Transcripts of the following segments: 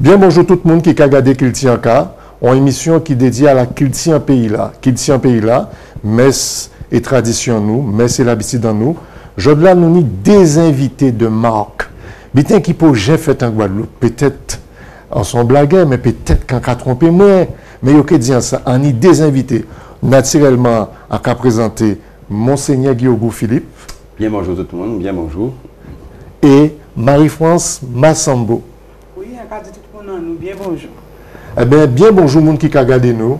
Bien bonjour tout le monde qui a regardé Kilti en cas, une émission qui est dédiée à la Kilti en pays là. Kilti en pays là, messe et tradition nous, messe et l'habitude dans nous. Je là nous ni des invités de marque. Bitin qui peut j'ai fait en Guadeloupe, peut-être en son blague, mais peut-être qu'en a trompé moi. Mais il y a ça, on y des invités. Naturellement, à qu'à présenter Monseigneur Guillaume Philippe. Bien bonjour tout le monde, bien bonjour. Et Marie-France Massambo. Bien bonjour. Eh bien, bien bonjour, monde qui a regardé nous.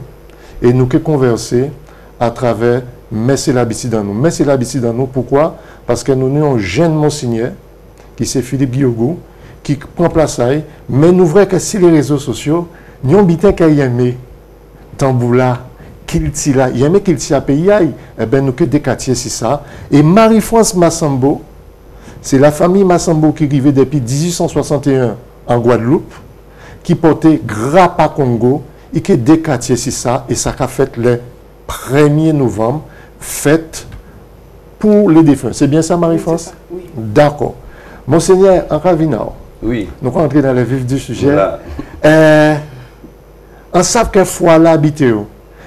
Et nous qui converser à travers Messie l'habitude dans nous. Messie l'habitude dans nous, pourquoi? Parce que nous avons un jeune Monseigneur, qui c'est Philippe Guillaume, qui prend place à mais nous voyons que si les réseaux sociaux, nous avons bien aimé Tamboula, Kiltila, il y a Kilti à pays, eh bien, nous que des c'est ça. Et Marie-France Massambo, c'est la famille Massambo qui vivait depuis 1861 en Guadeloupe, qui portait Grappa Congo, et qui des quartiers, c'est ça, et ça a fait le 1er novembre, fête pour les défunts. C'est bien ça, Marie-France? Oui. D'accord. Monseigneur Enravinao, Oui, nous allons entrer dans le vif du sujet. Voilà. Euh, on sait quelle fois là habité.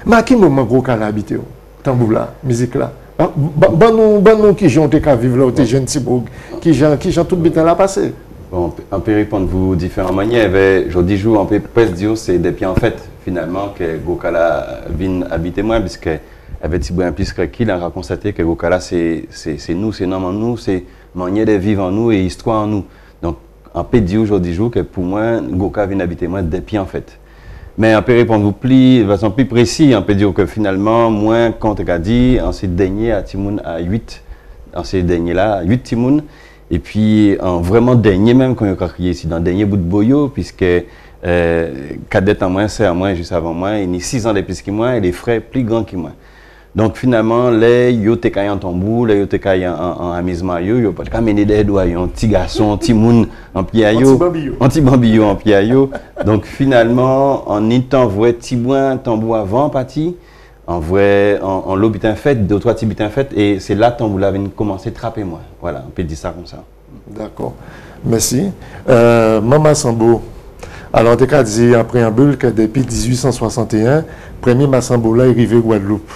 Mais à quel moment gros qu'elle a habité Tambour là, musique là? Bon bon nous, bon nous qui j'ont été qu'à vivre là, où jeune Tibourg, qui j'ont tout le temps là passé. On peut répondre vous différentes manières. Mais je dis jour, on peut presque dire c'est depuis en fait, finalement, que Gokala vient habiter moi, puisque avec Thibaut plus que qu'il a constaté que Gokala c'est nous, c'est en nous, c'est manière de vivre en nous et histoire en nous. Donc, on peut dire aujourd'hui jour que pour moi, Goka vient habiter moi depuis en fait. Mais on peut répondre vous plus, de façon plus précise, on peut dire que finalement, moi, quand on a dit, on s'est dernier à Timoun à 8, on s'est dernier là, à 8 Timoun, et puis en vraiment dernier même, quand a crié ici, dans le dernier bout de boyau, puisque euh, cadette en moins, c'est à moi, juste avant moi, il est 6 ans de plus que moi, et les frères plus grands que moi. Donc finalement, les yo te en tambour, les yo te en, en, en amusement yo, yo pas mener des doigts, un petit garçon, un petit moun en yo, Anti-bambillon. un petit bambillon en yo. Donc finalement, en étant vrai petit boin, tambour avant parti, en vrai, en, en l'hôpital fait, deux trois petits butins fait, et c'est là tambour là vient commencer à trapper moi. Voilà, on peut dire ça comme ça. D'accord. Merci. Euh, Maman Sambo. Alors, on a dit en préambule que depuis 1861, premier Massambo là est arrivé Guadeloupe.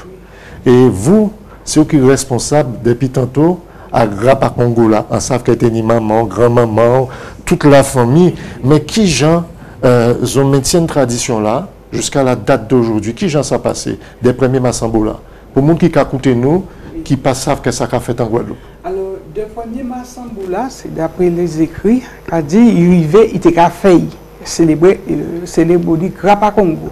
Et vous, vous qui êtes responsable depuis tantôt à Grappa Congo là. On sait que était maman, grand-maman, toute la famille. Mais qui gens euh, ont maintien de tradition là jusqu'à la date d'aujourd'hui Qui gens ça passé des premiers Massambo là Pour les gens qui écoutent nous, qui ne savent que ça a fait en Guadeloupe. Alors, de premier Massambou là, c'est d'après les écrits, qu'a dit, il arrivait, il était faire, célébrer, euh, célébrer Grappa Congo.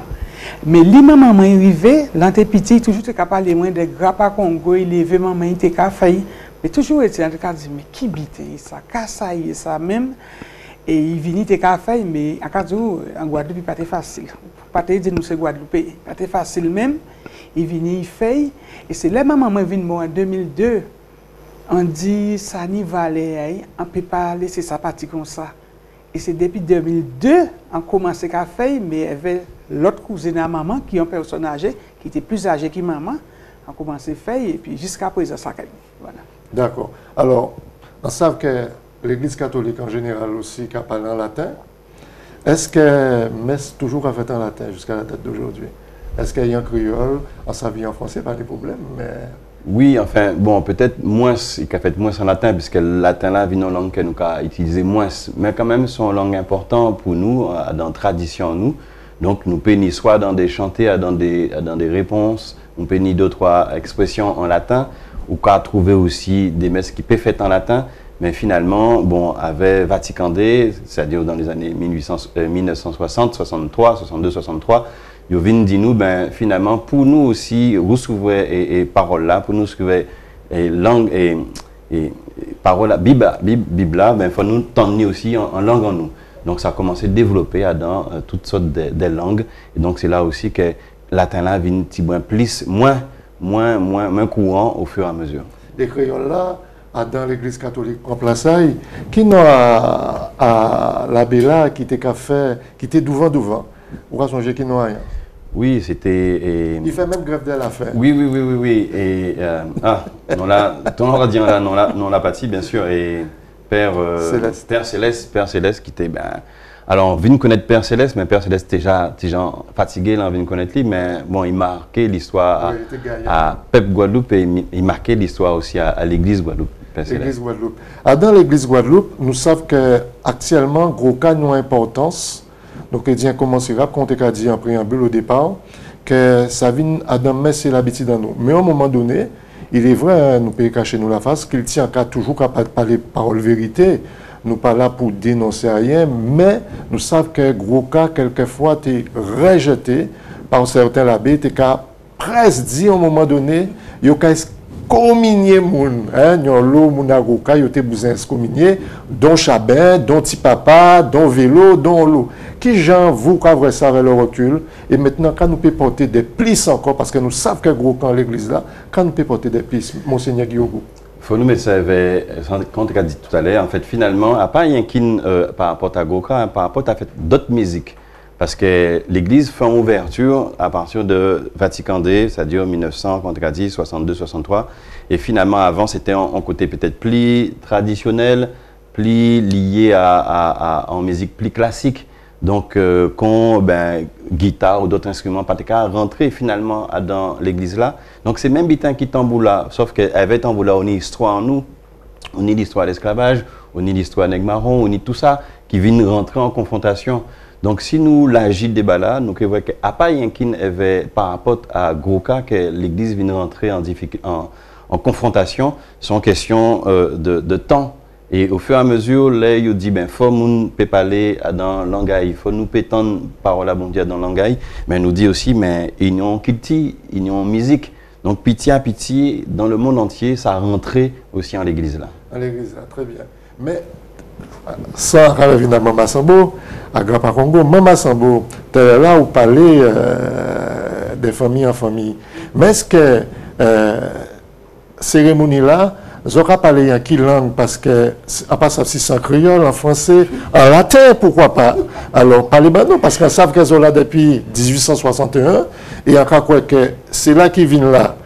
Mais lui, maman, il arrivait, l'anté petit, toujours, a parlé moins de Grappa Congo, il levé, maman, il était faire. Mais toujours, était qu'à dire, mais qui bite ça, ça, ça même. Et il vient, il était faire, mais à en Guadeloupe, pas facile. Pas te dire, nous, c'est Guadeloupe, pas été facile même. Il vient, il fait, et c'est là, maman, moi, vient, moi, en 2002, on dit ça n'y valait, on ne peut pas laisser ça partir comme ça. Et c'est depuis 2002 on commencé à faire, mais avait l'autre cousine à maman qui est un personne âgée, qui était plus âgée que maman, on a commencé à faire, et puis jusqu'à présent, ça a Voilà. D'accord. Alors, on sait que l'Église catholique en général aussi qui parle en latin. Est-ce que messe toujours a fait en latin jusqu'à la date d'aujourd'hui Est-ce un créole, en savait en français, pas de problème, mais Oui, enfin, bon, peut-être moins, il a fait moins en latin, puisque le latin là, vient une langue que nous avons utilisé moins, mais quand même, c'est une langue importante pour nous, euh, dans la tradition, nous. Donc, nous pouvons soit dans des chantés, dans des, dans des réponses, on peut ni deux, trois expressions en latin, ou qu'à trouver aussi des messes qui peuvent être en latin, mais finalement, bon, avec Vatican D, c'est-à-dire dans les années 1800, euh, 1960, 63, 62, 63, Yo vin dit nous, ben, finalement, pour nous aussi, recevoir et, et parole là, pour nous recevoir et langue et, et, parole là, Bible, Bible, Bible là, ben, faut nous tenir aussi en, en langue en nous. Donc, ça a commencé à développer dans euh, toutes sortes de, de langues. Et donc, c'est là aussi que latin là vient plus, moins, moins, moins, moins courant au fur et à mesure. les créoles là, dans l'Église catholique en place, aïe, qui n'a à, à l'abbé là, qui était qu'à faire, qui était devant devant. Vous avez songé qui n'a rien. Oui, c'était. et- Il fait même grève de la fin. Oui, oui, oui, oui, oui. Et, euh, ah, non, là, ton là, non, là, non, la partie, bien sûr. Et Père, euh, Céleste. Père Céleste, Père Céleste qui était, ben, alors vient connaître Père Céleste, mais Père Céleste était déjà, déjà fatigué, là, on vient connaître lui, mais bon, il marquait l'histoire à, Oui, à Pep Guadeloupe et il, il marquait l'histoire aussi à, à l'église Guadeloupe. L'église Guadeloupe. Ah, dans l'église Guadeloupe, nous savons que actuellement, gros cas nous importance. Donc, il dit un commencera, comme on a dit en préambule au départ, que ça vient à messe et l'habitude dans nous. Mais à un moment donné, il est vrai, hein, nous pouvons cacher nous la face, qu'il tient qu'à toujours qu'à parler parole vérité. Nous pas là pour dénoncer rien, mais nous savons que gros cas, quelquefois, tu rejeté par certains l'abbé, tu qu'à presque dit à un moment donné, il y a communier moun, hein, nyon lo moun a gros cas, il y a besoin communier, dont chabin, dont petit papa, dont vélo, dont l'eau. Qui gens vous qu'avez ça avec le recul et maintenant quand nous pouvons porter des plis encore parce que nous savons que gros camp l'église là, quand nous pouvons porter des plis, monseigneur Guillaume. faut nous mettre ça avec, comme tu as dit tout à l'heure, en fait, finalement, à part qui, euh, par rapport à Goka, hein, par rapport à fait, d'autres musiques. Parce que l'Église une ouverture à partir de Vatican II, c'est-à-dire 1900, comme tu as dit, 62, 63. Et finalement, avant, c'était en, côté peut-être plus traditionnel, plus lié à, à, en musique plus classique. Donc, euh, quand ben, guitare ou d'autres instruments, pas cas, rentrer finalement dans l'église là. Donc, c'est même bitin qui tamboula, sauf qu'avec tamboula, on a histoire en nous, on a l'histoire de l'esclavage, on a l'histoire de marron, on a tout ça qui vient rentrer en confrontation. Donc, si nous l'agit débat là, nous part rien qui avait par rapport à gros cas que l'église vient rentrer en, en, en confrontation, sont question euh, de, temps. Et au fur et à mesure, là, il dit, ben, faut nous parler dans il faut nous pétendre parole à bon Dieu dans le langage, mais nous dit aussi, mais ils ont culti, ils ont musique. Donc, pitié à pitié, dans le monde entier, ça a rentré aussi en l'église là. À l'église là, très bien. Mais ça, revient à Mama à Grand Congo, Mama Sambo, es là où parler euh, des familles en famille. Mais est-ce que euh, cérémonie là, Zora parler en quelle langue? Parce que à part ça si en créole, en français, en latin, pourquoi pas? Alors parlez non parce qu'on savent qu'elles sont là depuis 1861 et encore quoi que c'est là qu'ils viennent là.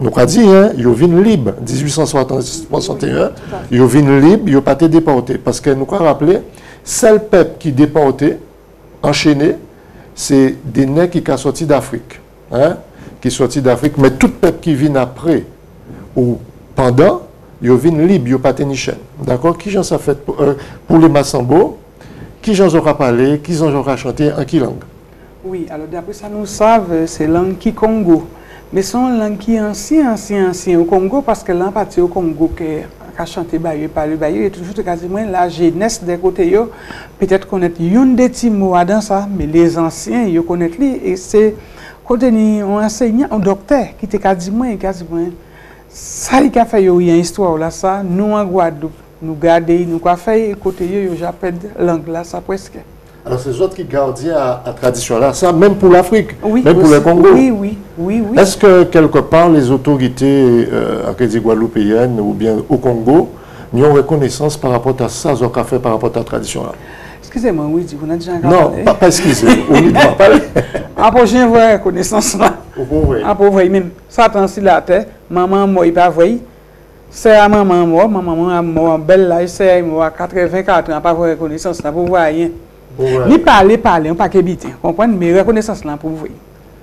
Nous avons dit, hein, ils viennent libres. 1861, ils viennent libres, ils n'ont pas été déportés. Parce que nous avons rappelé, seul peuple qui est déporté, enchaîné, c'est des nègres qui sont sortis d'Afrique. Hein, qui sont sortis d'Afrique. Mais tout peuple qui vient après ou pendant, ils viennent libres, ils n'ont pas été. D'accord? Qui j'en ça fait pour, euh, pour les Massambo? Qui j'en aura parlé Qui j'en aura chanté En quelle langue? Oui, alors d'après ça, nous savons, c'est langue qui Congo. Mais son langue qui ancien, ancien, ancien au Congo, parce que l'un parti au Congo que a chanté Bayeux, parlé Bayeux, et toujours quasiment la jeunesse des côtés, peut-être connaître une des petits mots dans ça, mais les anciens, ils connaissent lui, et c'est côté un enseignant, un docteur, qui était quasiment, quasiment, ça, il a fait une histoire là, ça, nous en Guadeloupe, nous garder, nous quoi fait, côté yo, yo, j'appelle langue là, ça presque. Alors, c'est autres qui gardent à la tradition là, ça, même pour l'Afrique, Oui, même pour le Congo. Oui, oui, oui, oui. Est-ce que quelque part les autorités euh, en Crédit guadeloupéenne ou bien au Congo n'y ont reconnaissance par rapport à ça, ce qu'on fait par rapport à la tradition là Excusez-moi, oui, vous n'avez déjà Non, pas, pas excusez, on ne doit pas parler. Après, j'ai une reconnaissance là. Au pauvre. Après, vous même, ça tant si la terre, maman moi, il pas vrai. C'est à maman moi, maman moi, moi, belle là, c'est moi, à 84 ans, pas de reconnaissance là. Pauvre. Ni parler, parler, on pas qu'habiter, comprenez, mais reconnaissance là, pour voir.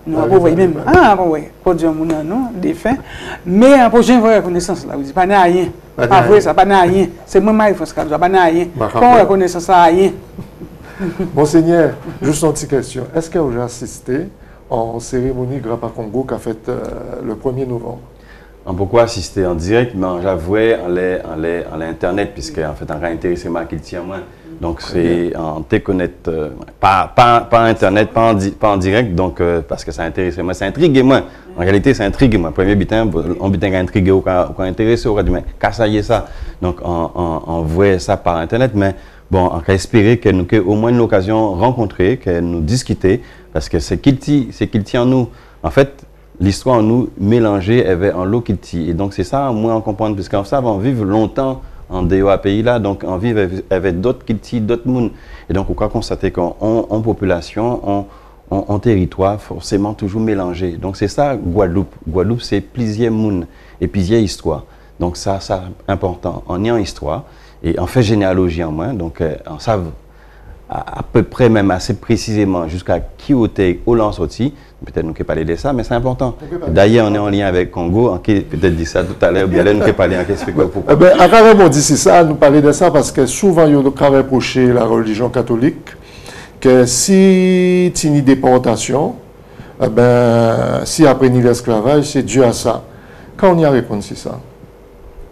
Non, Ah, pour voir oui, même. oui. Ah, pour voir, pour dire mon non, défunt. Mais après, j'ai une reconnaissance là, vous dites, pas n'a rien. Pas Pas n'a vrai, rien. ça, pas n'a rien. C'est moi, Marie-France Kabza, pas n'a rien. Bah, Pas rappel. reconnaissance à rien. Monseigneur, juste une petite question. Est-ce que vous avez assisté en cérémonie Grappa Congo qu'a faite euh, le 1er novembre? On pourquoi assister en direct, mais j'avouais en l'internet, puisque en fait, on a intéressé ma qui tient moins. Donc, c'est en te connaître, euh, pas, pas, pas internet, pas en, pas en direct, donc, euh, parce que ça intéresse moi, ça intrigue moi. En réalité, ça intrigue moi. Premier bitin, on bitin qui a intrigué ou qui qui intéressé, on a dit, mais qu'à ça y est ça. Donc, on, on, on voit ça par internet, mais bon, on a espéré que nous, que au moins l'occasion rencontrer, que nous discuter, parce que c'est qu'il tient, c'est qu'il tient en nous. En fait, l'histoire en nous mélangée avait en l'eau qui tient. Et donc, c'est ça, moi, on comprend, parce qu'en ça, on vit longtemps en DOA pays là, donc on vit avec, d'autres qui d'autres mondes. Et donc, on peut constater qu'en en, en population, en, en, en territoire, forcément toujours mélangé. Donc, c'est ça, Guadeloupe. Guadeloupe, c'est plusieurs mondes et plusieurs histoires. Donc, ça, c'est important. On est en histoire. et on fait généalogie en moins, donc euh, on savent à, peu près, même assez précisément, jusqu'à qui était au lance. Peut-être nous qui parler de ça, mais c'est important. On peut. D'ailleurs, on est en lien avec Congo, on qui peut-être dit ça tout à l'heure, bien là, nous qui parler en qu'est-ce que pourquoi. Eh ben, à carrément dit ça, nous parler de ça parce que souvent, il y a reproché la religion catholique que si tu une déportation, eh ben, si après ni l'esclavage, c'est Dieu à ça. Quand on y a répondu, c'est ça.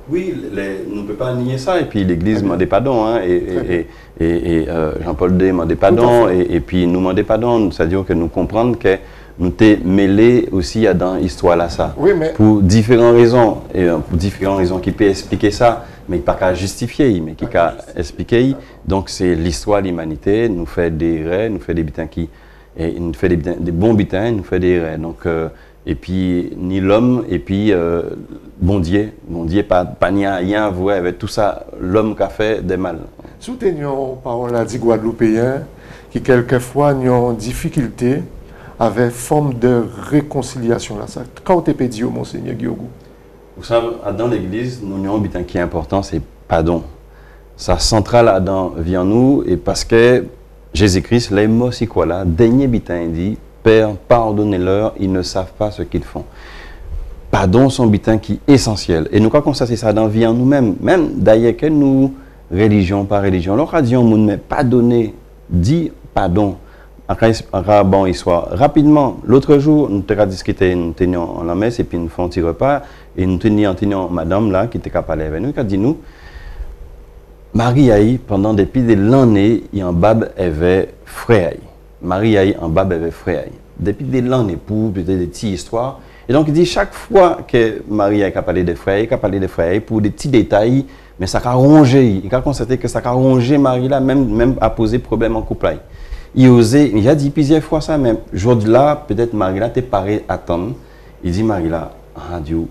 Oui, les- nous ne pouvons pas nier ça. Et puis l'Église bien. demandait pardon. Hein, et et, et, et, euh, Jean-Paul II demandait pardon. fait. Et, puis nous demandait pardon. C'est-à-dire que nous comprenons que nous t'es mêlés aussi à dans l'histoire là ça. Oui, mais Pour différentes raisons. Et euh, pour différentes raisons qui peuvent expliquer ça, mais pas qu'à justifier, mais qui qu'à expliquer. Donc c'est l'histoire de l'humanité. Nous fait des rêves, nous fait des butins qui. Et nous fait des, butins- des bons butins, nous fait des rêves. Donc, euh, et puis, ni l'homme, et puis, euh, bon Dieu. Bon Dieu, pas, pas ni rien à voir avec tout ça, l'homme qui a fait des mal. soutenons parole à dit Guadeloupéens qui quelquefois ont difficulté avec forme de réconciliation là ça. Quand tu es dit au monseigneur Guillaume. Vous savez, dans l'Église, nous avons un qui est important, c'est pardon. Ça central là dans vie en nous, et parce que Jésus-Christ, les mots, c'est quoi là? Dernier butin, il dit Père, pardonnez-leur, ils ne savent pas ce qu'ils font. Pardon, son butin qui est essentiel. Et nous, quand on c'est ça dans vie en nous-mêmes, même d'ailleurs que nous, religion par religion, l'occasion, nous ne pardonner, dit pardon. Encore bon histoire. Rapidement, l'autre jour, nous avons discuté, nous tenions en la messe et puis nous faisons un petit repas et nous tenions, tenions madame là qui était capable avec nous, qui a dit nous, Marie Aïe, pendant depuis des années, il y a un bab avait frère. Marie Aïe, en bab avait frère. Depuis des années, pour peut-être des petites histoires. Et donc, il dit chaque fois que Marie a parlé des frères, a parlé des frères pour des petits détails, mais ça a rongé. Il a constaté que ça a rongé Marie là, même, même à poser problème en couple. Il osait, il a dit plusieurs fois ça, mais aujourd'hui là, peut-être Marie là, t'es paré attendre. Il dit Marie là, ah Dieu,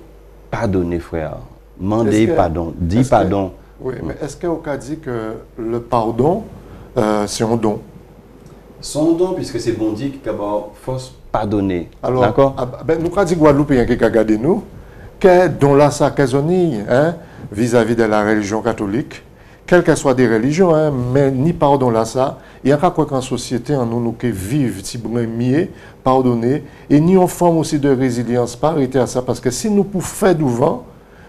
pardonnez frère, mandez pardon, dis que- pardon. Oui, mais est-ce qu'on a dit que le pardon, euh, c'est un don? Son don, puisque c'est bon Dieu qui a force pardonner. Alors, D'accord? ah, ben, nous avons dit Guadeloupéens qui a regardé nous, que dans la sacazonie hein, vis-à-vis de la religion catholique, quelles qu'elles soient des religions, hein, mais ni pardon là ça, il y a quoi qu'en société, en nous, qui vivent, si mieux, pardonner, et ni en forme aussi de résilience, pas arrêter à ça, parce que si nous pouvons faire du vent,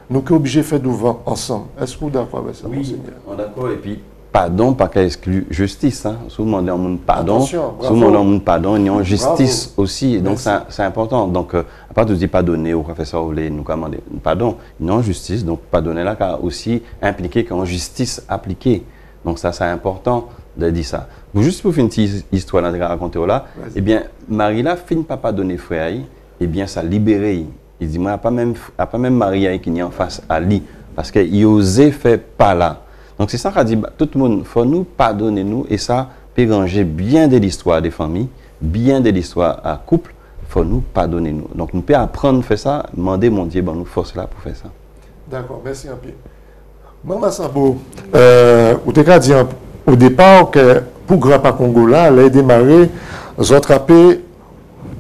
nous sommes obligés de faire du vent ensemble. Est-ce que vous êtes d'accord avec ça, Oui, on est d'accord. Et puis, pardon, pas qu'à exclure justice. Hein. Si vous demandez à monde pardon, vous demandez à monde pardon, il y a justice aussi. Donc, c'est important. Donc, euh, à part de dire pardonner ça, ou les nous commander pardon, il y a justice. Donc, pardonner là, a aussi impliqué une justice appliquée. Donc, ça, c'est important de dire ça. Vous, juste pour faire une petite histoire là, de raconter là, Vas-y. eh bien, Marie là, fin pas pardonner frère, eh bien, ça libéré. Il dit, moi, il n'y a pas même, pas même Marie qui est en face à lui. Parce qu'il osait faire pas là. Donc c'est ça qu'a dit, bah, tout le monde, faut nous pardonner nous, et ça peut ranger bien de l'histoire des familles, bien de l'histoire à couple, faut nous pardonner nous. Donc nous pouvons apprendre à faire ça, demander mon Dieu, ben, nous force là pour faire ça. D'accord, merci un peu. Maman Sabo, euh, vous avez dit au départ que pour Grappa Congo là, elle a démarré, ont attrapé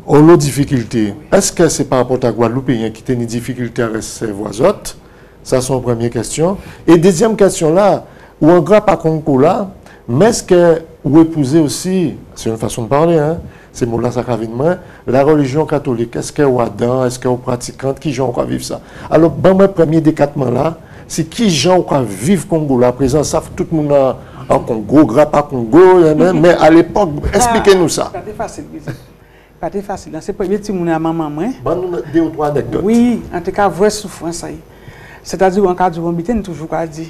en difficulté. Est-ce que c'est par rapport à Guadeloupe qui a des difficultés à ses voisins autres Ça, c'est une première question. Et deuxième question là, ou en Grappa Congo là, mais est-ce que vous épousez aussi, c'est une façon de parler, hein, c'est mon là ça qu'a venu de moi, la religion catholique, est-ce que vous dedans, est-ce que vous pratiquante, qui gens vivre ça? Alors, ben, mon premier décatement là, c'est qui gens vivre Congo là, à présent, ça tout le monde en- en Congo, Grappa Congo, hein, hein, mais à l'époque, expliquez-nous ça. Pas facile. Pas facile. C'est le premier petit moun à maman, moi. Bon, deux ou trois anecdotes. Oui, en tout cas, vraie souffrance. ça y est. C'est-à-dire, en cas de vomité, nous toujours qu'à dire.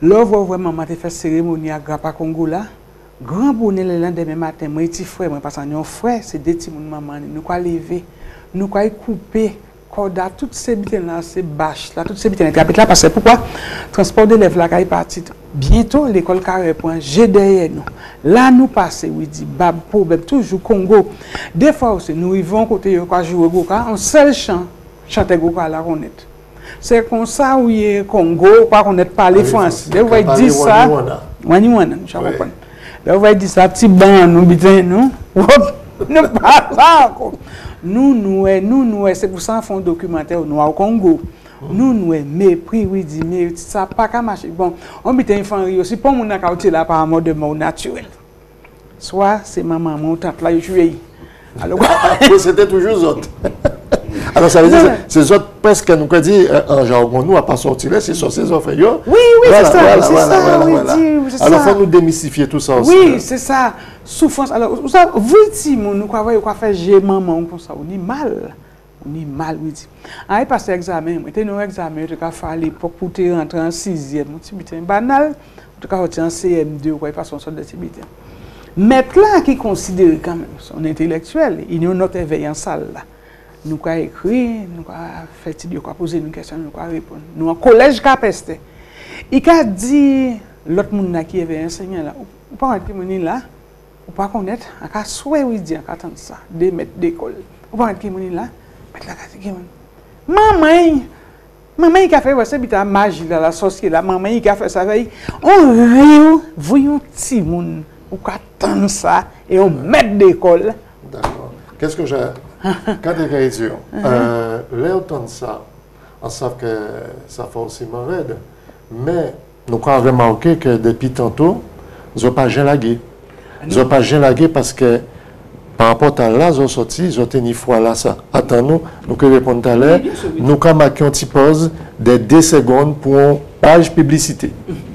Voyez maman te fait cérémonie à Grappa Congo là. Grand bonheur le lendemain matin, moi, petit frère, moi, parce nous, frère, c'est des petits maman, nous quoi lever, nous quoi couper, corda, toutes ces bitens là, ces bâches là, toutes ces bitens là, parce que pourquoi? Transport d'élèves là, qui parti. Bientôt, l'école carré point, j'ai derrière nous. Là, nous passons, oui, dit, bab, problème, toujours Congo. Des fois aussi, nous arrivons côté, quoi, jouer Goka, un seul chant, chanter Goka la ronette. C'est comme ça où il y a Congo, pas qu'on est parler Parler français. français. Là, vous voyez Parler dire ça. Wani-Wana. Wani-Wana, je Ouais. comprends. Là, vous voyez dire ça, petit banc, nous, bitin, nous. Hop, Nous parlons pas encore. Nous, nous, eh, nous, nous, eh, c'est pour ça qu'on fait un documentaire nous, au Congo. Nou nou mepri, widi, me, sa pa ka mache. Bon, on riyo, si pon moun la pa amon de moun naturel. Soa, se maman moun tat la yu chwe yi. Alors, c'était toujours zot. Alors, ça veut dire, c'est zot presque, nous quoi dit, en jargon, nous, à pas sortir là, c'est sur ces offres. Oui, oui, c'est ça, c'est ça, oui. Alors, il faut nous démystifier tout ça aussi. Oui, c'est ça. Souffrance. Alors, vous dites, nous, quoi, quoi faire, j'ai maman, comme ça, on est mal. On est mal, oui. En est passé examen, moi, était nos examens, je fait à l'époque pour te rentrer en sixième, mon petit banal, en tout cas, en CM2, quoi, parce qu'on sort de tibité. Maître là qui considère quand même son intellectuel, il y a notre éveil en salle là. Nous avons écrit, nous avons fait nous avons posé une question, nous avons répondu. Nous avons collège capesté. Il a dit, l'autre monde qui avait enseigné là, ou pas qui là, ou pas connaître, à a souhait oui dire, attendre ça, des maîtres d'école. Ou là, mettre la qui Maman, maman qui a fait ça, c'est magie là, la sorcière là, maman qui a fait ça, on rit, voyons petit monde ou qu'à attendre ça et on met d'école. D'accord. Qu'est-ce que j'ai Quand tu dire, euh, là, ça, on sait que ça fait aussi raide. Mais nous avons remarqué que depuis tantôt, ils n'ont pas lagué. Ils n'ont pas lagué parce que par rapport à là, ils ont sorti, ils ont tenu fois là, ça. Attends-nous, nous que répondre à l'heure. Nous avons marqué un petit pause de 2 secondes pour une page publicité.